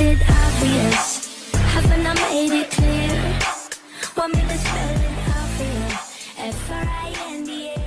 made it obvious? Haven't I made it clear? What made it obvious? F-R-I-N-D-A